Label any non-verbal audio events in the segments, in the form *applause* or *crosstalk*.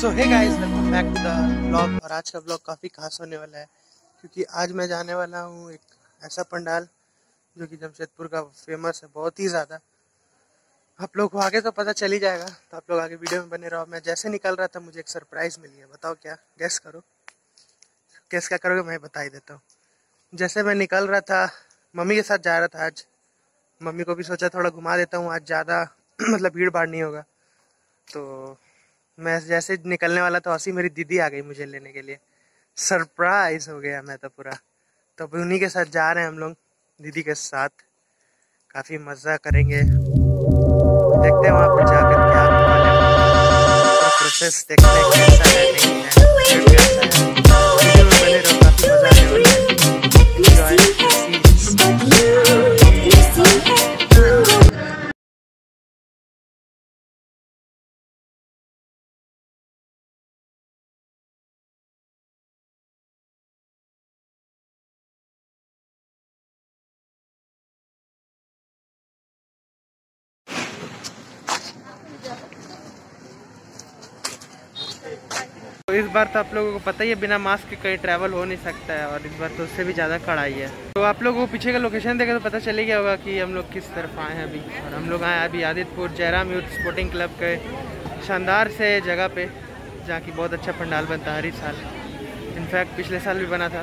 So hey guys welcome back to the blog और आज का ब्लॉग काफ़ी खास होने वाला है, क्योंकि आज मैं जाने वाला हूँ एक ऐसा पंडाल, जो कि जमशेदपुर का फ़ेमस है, बहुत ही ज़्यादा। आप लोग को आगे तो पता चल ही जाएगा तो आप लोग आगे वीडियो में बने रहो। मैं जैसे निकल रहा था, मुझे एक सरप्राइज़ मिली है, बताओ क्या? गैस करो। गैस क्या करोगे? मैं बता ही देता हूँ। जैसे मैं निकल रहा था, मम्मी के साथ जा रहा था आज। मम्मी को भी सोचा थोड़ा घुमा देता हूँ, आज ज़्यादा *clears throat* मतलब भीड़ भाड़ नहीं होगा। तो मैं जैसे निकलने वाला था वैसे मेरी दीदी आ गई मुझे लेने के लिए। सरप्राइज़ हो गया मैं तो पूरा। तो अभी उन्हीं के साथ जा रहे हैं हम लोग, दीदी के साथ। काफ़ी मज़ा करेंगे। देखते हैं वहाँ पर जाकर क्या प्रोसेस देखते हैं। तो इस बार तो आप लोगों को पता ही है, बिना मास्क के कहीं ट्रैवल हो नहीं सकता है और इस बार तो उससे भी ज़्यादा कड़ाई है। तो आप लोगों को पीछे का लोकेशन देखे तो पता चल गया होगा कि हम लोग किस तरफ़ आए हैं अभी। और हम लोग आए अभी Adityapur, Jairam youth sporting club के शानदार से जगह पे, जहाँ की बहुत अच्छा पंडाल बनता है हर साल। इनफैक्ट पिछले साल भी बना था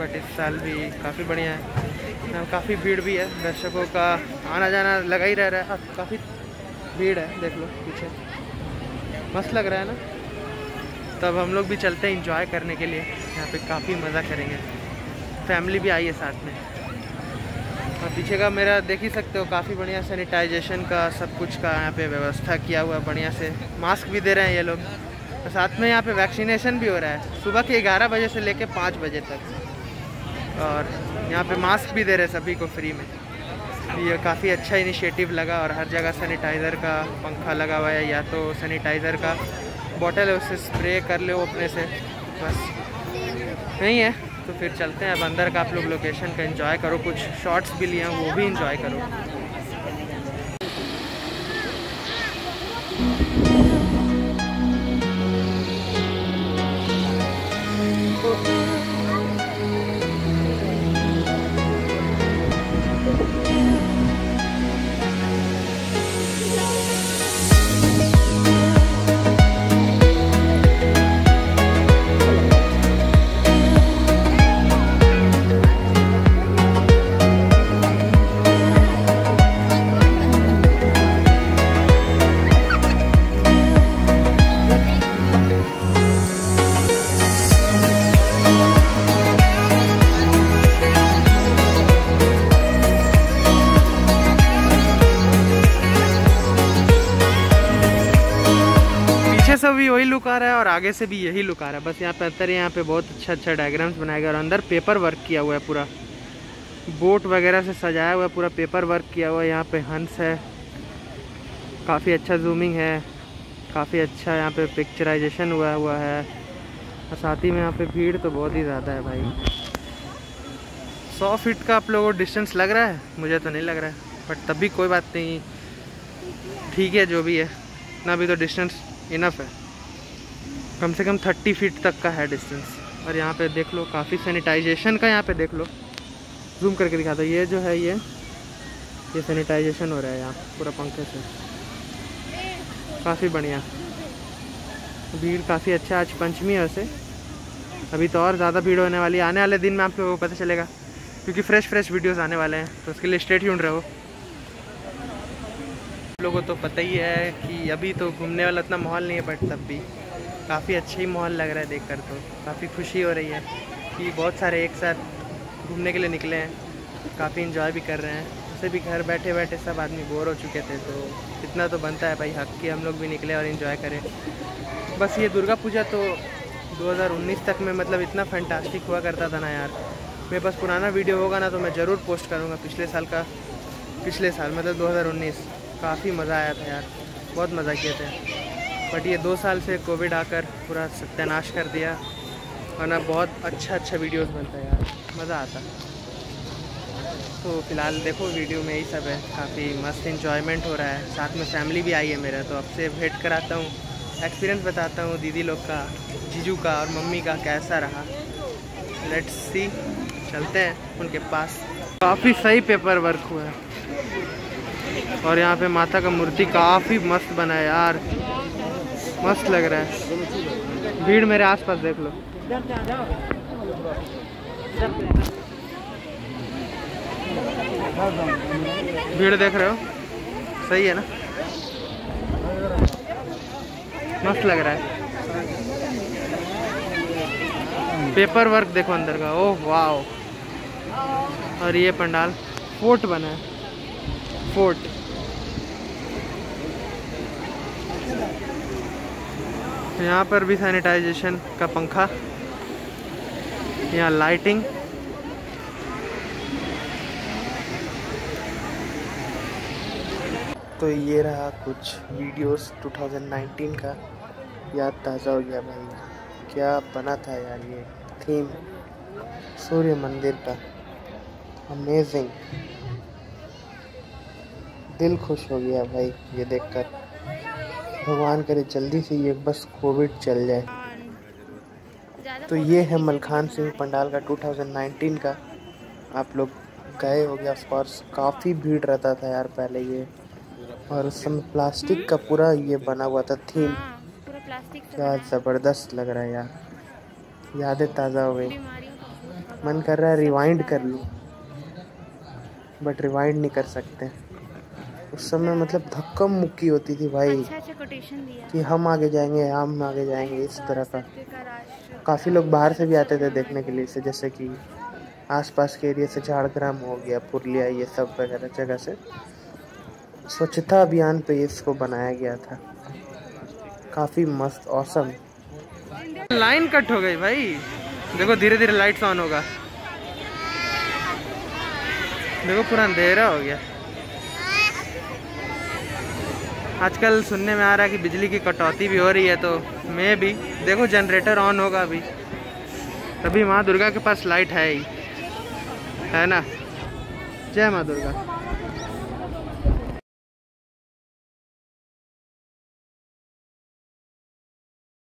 बट इस साल भी काफ़ी बढ़िया है। काफ़ी भीड़ भी है, दर्शकों का आना जाना लगा ही रह रहा है। काफ़ी भीड़ है, देख लो पीछे। मस्त लग रहा है ना? तब हम लोग भी चलते हैं इंजॉय करने के लिए। यहाँ पे काफ़ी मज़ा करेंगे। फैमिली भी आई है साथ में। और पीछे का मेरा देख ही सकते हो, काफ़ी बढ़िया सैनिटाइजेशन का, सब कुछ का यहाँ पे व्यवस्था किया हुआ है बढ़िया से। मास्क भी दे रहे हैं ये लोग। और साथ में यहाँ पे वैक्सीनेशन भी हो रहा है। सुबह के ग्यारह बजे से लेके पाँच बजे तक। और यहाँ पे मास्क भी दे रहे हैं सभी को फ्री में। ये काफ़ी अच्छा इनिशिएटिव लगा और हर जगह सैनिटाइज़र का पंखा लगा हुआ है या तो सैनिटाइज़र का। बॉटल है उससे स्प्रे कर लो अपने से, बस। नहीं है तो फिर चलते हैं। अब अंदर का आप लोग लोकेशन का एंजॉय करो, कुछ शॉट्स भी लिए हैं, वो भी इंजॉय करो। वही लुक आ रहा है और आगे से भी यही लुक आ रहा है। बस यहाँ पे अंदर यहाँ पे बहुत अच्छा अच्छा डायग्राम्स बनाया गया और अंदर पेपर वर्क किया हुआ है पूरा। बोट वगैरह से सजाया हुआ है, पूरा पेपर वर्क किया हुआ है। यहाँ पे हंस है। काफ़ी अच्छा जूमिंग है। काफ़ी अच्छा यहाँ पे पिक्चराइजेशन हुआ हुआ है। और साथ ही में यहाँ पे भीड़ तो बहुत ही ज़्यादा है भाई। सौ फीट का आप लोगों को डिस्टेंस लग रहा है? मुझे तो नहीं लग रहा है। बट तब भी कोई बात नहीं। ठीक है, जो भी है। इतना भी तो डिस्टेंस इनफ है। कम से कम थर्टी फीट तक का है डिस्टेंस और यहाँ पे देख लो, काफ़ी सैनिटाइजेशन का यहाँ पे देख लो। जूम करके दिखाता ये जो है ये ये सैनिटाइजेशन हो रहा है यहाँ, पूरा पंखे से। काफ़ी बढ़िया। भीड़ काफ़ी अच्छा आज पंचमी है वैसे। अभी तो और ज़्यादा भीड़ होने वाली है। आने वाले दिन में आप लोगों को पता चलेगा, क्योंकि फ्रेश फ्रेश वीडियोस आने वाले हैं। तो उसके लिए स्टेट यून रहो। लोगों तो पता ही है कि अभी तो घूमने वाला इतना माहौल नहीं है बट तब भी। काफ़ी अच्छा ही माहौल लग रहा है देखकर तो। काफ़ी खुशी हो रही है कि बहुत सारे एक साथ घूमने के लिए निकले हैं। काफ़ी इन्जॉय भी कर रहे हैं। वैसे भी घर बैठे बैठे सब आदमी बोर हो चुके थे तो इतना तो बनता है भाई, हक कि हम लोग भी निकले और इन्जॉय करें। बस ये दुर्गा पूजा तो 2019 तक में मतलब इतना फैंटास्टिक हुआ करता था ना यार। मेरे पास पुराना वीडियो होगा ना तो मैं ज़रूर पोस्ट करूँगा पिछले साल का, पिछले साल मतलब 2019 काफ़ी मज़ा आया था यार, बहुत मज़ा किए थे। बट ये दो साल से कोविड आकर पूरा सत्यानाश कर दिया वरना बहुत अच्छा अच्छा वीडियोस बनता है यार। मज़ा आता। तो फ़िलहाल देखो, वीडियो में यही सब है। काफ़ी मस्त इन्जॉयमेंट हो रहा है। साथ में फैमिली भी आई है मेरा तो आपसे भेंट कराता हूँ। एक्सपीरियंस बताता हूँ दीदी लोग का, जीजू का और मम्मी का कैसा रहा। लेट्स सी चलते हैं उनके पास। काफ़ी सही पेपर वर्क हुआ है। और यहाँ पे माता का मूर्ति काफ़ी मस्त बना है यार। मस्त लग रहा है। भीड़ मेरे आसपास देख लो। भीड़ देख रहे हो? सही है ना? मस्त लग रहा है। पेपर वर्क देखो अंदर का। ओह वाह और ये पंडाल, फोर्ट बना है। फोर्ट। यहाँ पर भी सैनिटाइजेशन का पंखा, यहाँ लाइटिंग तो ये रहा कुछ वीडियोस 2019 का। याद ताज़ा हो गया भाई। क्या बना था यार ये थीम सूर्य मंदिर का। अमेजिंग दिल खुश हो गया भाई ये देखकर। भगवान करे जल्दी से ये बस कोविड चल जाए। तो ये है मलखान सिंह पंडाल का 2019 का। आप लोग गए हो गया ऑफकोर्स काफ़ी भीड़ रहता था यार पहले ये। और उस समय प्लास्टिक का पूरा ये बना हुआ था थीम हाँ, क्या ज़बरदस्त लग रहा है यार। यादें ताज़ा हो गई। मन कर रहा है रिवाइंड कर लूँ। बट रिवाइंड नहीं कर सकते। उस समय मतलब धक्कम मुक्की होती थी भाई। अच्छा, अच्छा कोटेशन दिया। कि हम आगे जाएँगे हम आगे जाएँगे इस तरह का। काफ़ी लोग बाहर से भी आते थे देखने के लिए से जैसे कि आसपास के एरिया से झाड़ग्राम हो गया पुरलिया ये सब वगैरह जगह से। स्वच्छता अभियान पे इसको बनाया गया था। काफ़ी मस्त औसम लाइन कट हो गई भाई। देखो धीरे धीरे लाइट्स ऑन होगा। देखो पूरा अंधेरा हो गया। आजकल सुनने में आ रहा है कि बिजली की कटौती भी हो रही है तो मैं भी, देखो जनरेटर ऑन होगा अभी। अभी माँ दुर्गा के पास लाइट है ही। है ना? जय माँ दुर्गा।